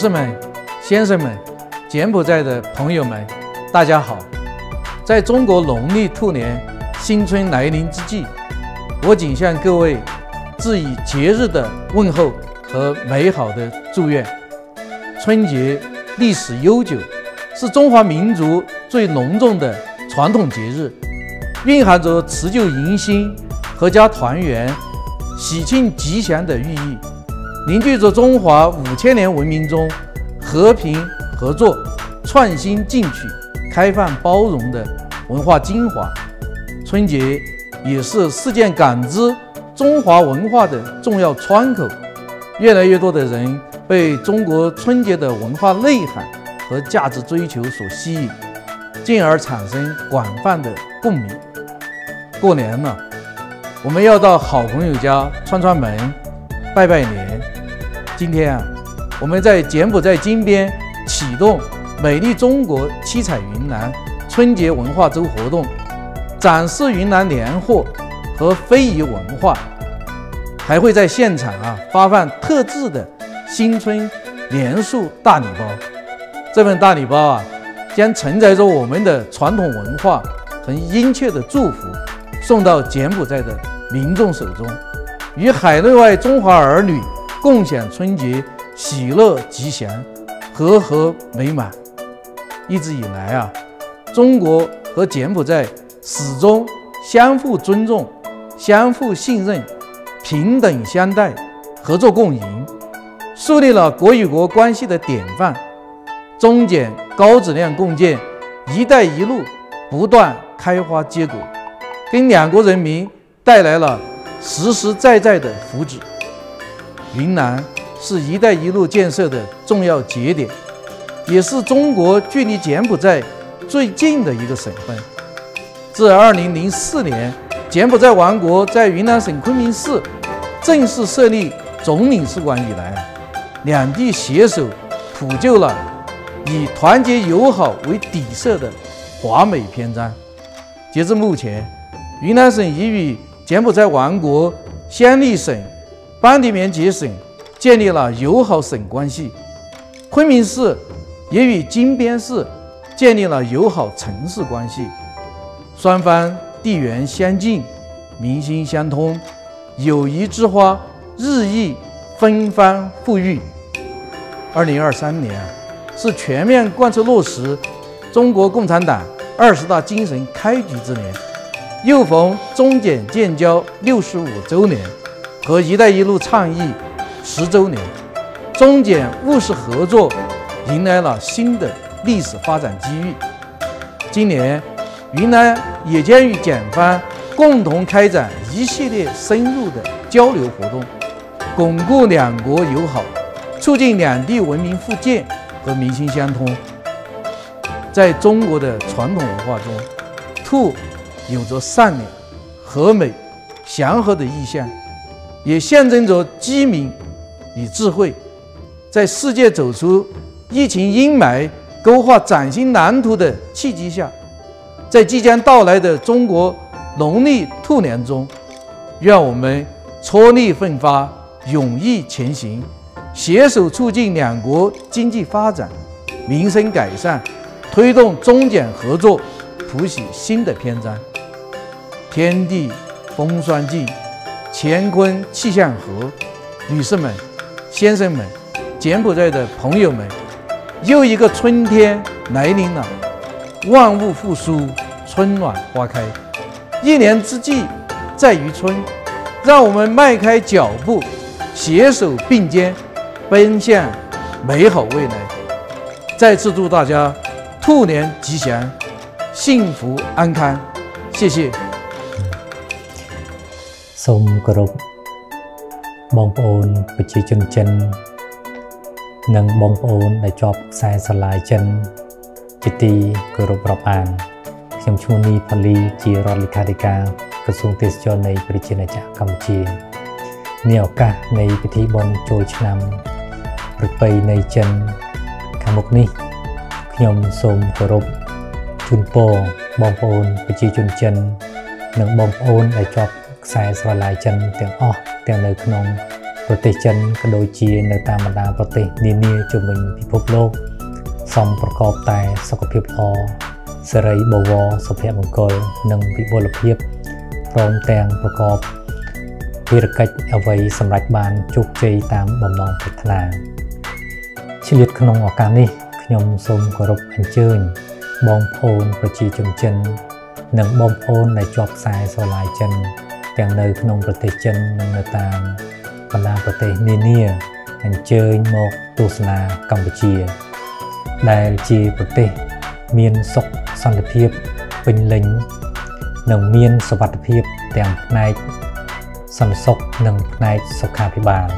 士们、先生们、柬埔寨的朋友们，大家好！在中国农历兔年新春来临之际，我谨向各位致以节日的问候和美好的祝愿。春节历史悠久，是中华民族最隆重的传统节日，蕴含着辞旧迎新、阖家团圆、喜庆吉祥的寓意。凝聚着中华五千年文明中和平合作、创新进取、开放包容的文化精华。春节也是世界感知中华文化的重要窗口。越来越多的人被中国春节的文化内涵和价值追求所吸引，进而产生广泛的共鸣。过年了，我们要到好朋友家串串门、拜拜年。今天啊，我们在柬埔寨金边启动“美丽中国，七彩云南”春节文化周活动，展示云南年货和非遗文化，还会在现场啊发放特制的新春年数大礼包。这份大礼包啊，将承载着我们的传统文化和殷切的祝福，送到柬埔寨的民众手中，与海内外中华儿女。共享春节喜乐吉祥，和和美满。一直以来啊，中国和柬埔寨始终相互尊重、相互信任、平等相待、合作共赢，树立了国与国关系的典范。中柬高质量共建“一带一路”不断开花结果，给两国人民带来了实实在在的福祉。云南是一带一路建设的重要节点，也是中国距离柬埔寨最近的一个省份。自2004年柬埔寨王国在云南省昆明市正式设立总领事馆以来，两地携手谱就了以团结友好为底色的华美篇章。截至目前，云南省已与柬埔寨王国暹粒省。班迪棉结省建立了友好省关系，昆明市也与金边市建立了友好城市关系，双方地缘相近，民心相通，友谊之花日益芬芳馥郁。二零二三年是全面贯彻落实中国共产党二十大精神开局之年，又逢中柬建交六十五周年。和“一带一路”倡议十周年，中柬务实合作迎来了新的历史发展机遇。今年，云南也将与柬方共同开展一系列深入的交流活动，巩固两国友好，促进两地文明互鉴和民心相通。在中国的传统文化中，兔有着善良、和美、祥和的意象。也象征着机敏与智慧，在世界走出疫情阴霾、勾画崭新蓝图的契机下，在即将到来的中国农历兔年中，愿我们踔厉奋发、勇毅前行，携手促进两国经济发展、民生改善，推动中柬合作谱写新的篇章。天地风霜尽。乾坤气象和，女士们、先生们、柬埔寨的朋友们，又一个春天来临了，万物复苏，春暖花开。一年之计在于春，让我们迈开脚步，携手并肩，奔向美好未来。再次祝大家兔年吉祥，幸福安康。谢谢。 សូមគោរពបងប្អូនប្រជាជនចិន និងបងប្អូនដែលជាប់ខ្សែស្រឡាយចិន ជាទីគោរពរាប់អានខ្ញុំឈ្មោះនីផលីជារដ្ឋលេខាធិការក្រសួងទេសចរនៃប្រជាណាចក្រកម្ពុជានាឱកាសនៃពិធីបុណ្យចូលឆ្នាំប្រពៃណីចិនខាងមុខនេះខ្ញុំសូមគោរពជូនពរបងប្អូនប្រជាជនចិន និងបងប្អូនដែលជាប់ ខ្សែស្រឡាយចិនទាំងអស់ទាំងនៅក្នុងប្រទេសចិនក៏ដូចជានៅតាមបណ្ដាប្រទេសនានាជុំវិញពិភពលោកសំប្រកបតែសុខភាពល្អសេរីបវរសុភមង្គលនិងវិបុលភាពព្រមទាំងប្រកបភារកិច្ចអ្វីសម្រាប់បានជោគជ័យតាមបំណងប្រាថ្នាឆ្លៀតក្នុងឱកាសនេះខ្ញុំសូមគោរពអញ្ជើញបងប្អូនប្រជាជនចិន និងបងប្អូនដែលជាប់ខ្សែស្រឡាយចិន ទាំងនៅក្នុងប្រទេសចិននិងនៅតាមបណ្ដាប្រទេសនានាអញ្ជើញមកទស្សនាកម្ពុជា ដែលជាប្រទេសមានសុខសន្តិភាពពេញលេញនិងមានសុវត្ថិភាពទាំងផ្នែកសន្តិសុខនិងផ្នែកសុខាភិបាល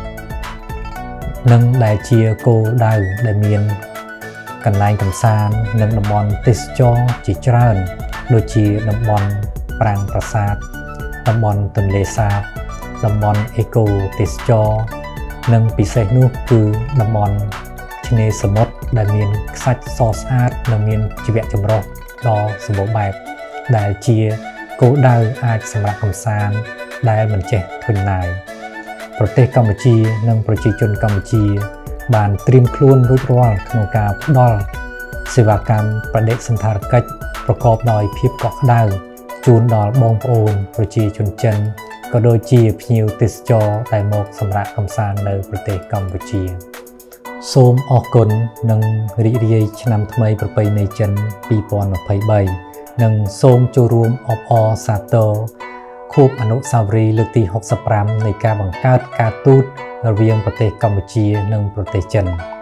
និងដែលជាគោលដៅដែលមានកន្លែងកំសាន្តនិងតំបន់ទេសចរជាច្រើន ដូចជាតំបន់ប្រាង្គប្រាសាទ តំបន់ទន្លេសាបតំបន់អេកូទេសចរនិងពិសេសនោះគឺតំបន់ឆ្នេរសមុទ្រដែលមានខ្សាច់សស្អាតនិងមានជីវៈចម្រុះដ៏សម្បូរបែបដែលជាគោលដៅអាចសម្រាប់កំសាន្តដែលមិនចេះធុញណាយប្រទេសកម្ពុជានិងប្រជាជនកម្ពុជា បានត្រៀមខ្លួនរួចរាល់ក្នុងការផ្ដល់សេវាកម្មបដិសណ្ឋារកិច្ចប្រកបដោយភាពកក់ក្ដៅ ជូនដល់បងប្អូនប្រជាជនចិនក៏ដូចជាភ្ញៀវទេសចរដែលមកសម្រាប់កំសាន្តនៅប្រទេសកម្ពុជា សូមអរគុណនិងរីករាយឆ្នាំថ្មីប្រពៃណីចិន2023និងសូមចូលរួមអបអរសាទរខួបអនុស្សាវរីយ៍លើកទី65នៃការបង្កើតការទូតរវាងប្រទេសកម្ពុជានិងប្រទេសចិន។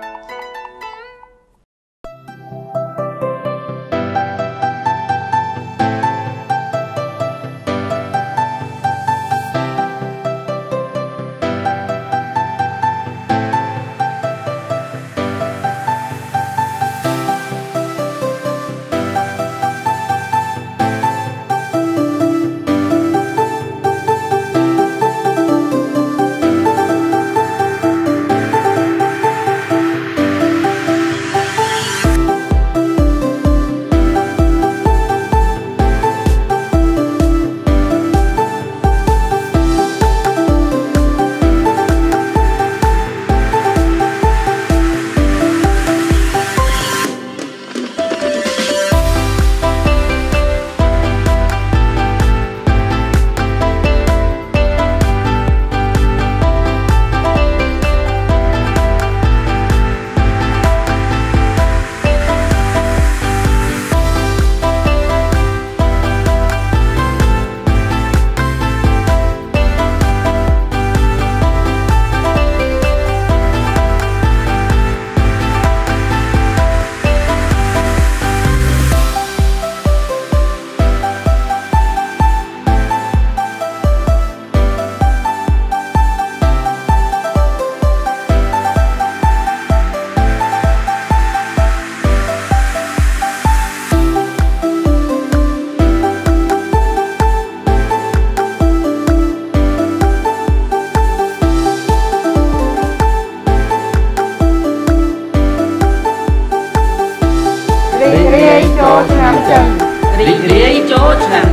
爷爷一觉起